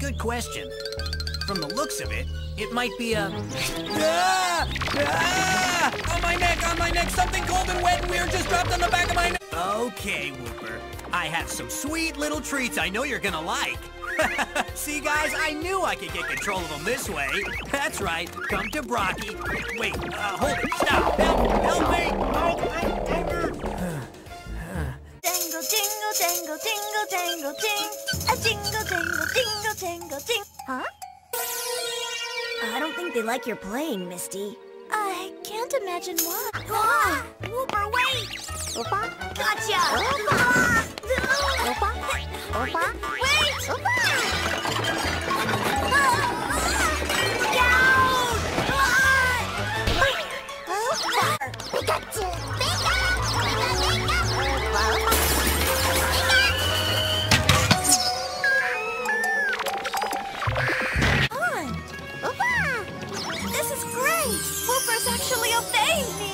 Good question. From the looks of it, it might be a... Ah! Ah! On my neck, on my neck, something cold and wet and weird just dropped on the back of my neck. Okay, Wooper. I have some sweet little treats I know you're gonna like. See, guys, I knew I could get control of them this way. That's right. Come to Brocky. Wait, uh, hold it. Stop. Help, help me. Oh, oh, over. Jangle, jingle, jangle, jingle, jangle, jing. Huh? I don't think they like your playing, Misty. I can't imagine why. Ah! Wooper, wait! Opa? Gotcha! Opa! Opa? Opa? Wait! Opa! Look out! Ah! Pikachu! Actually obeying me!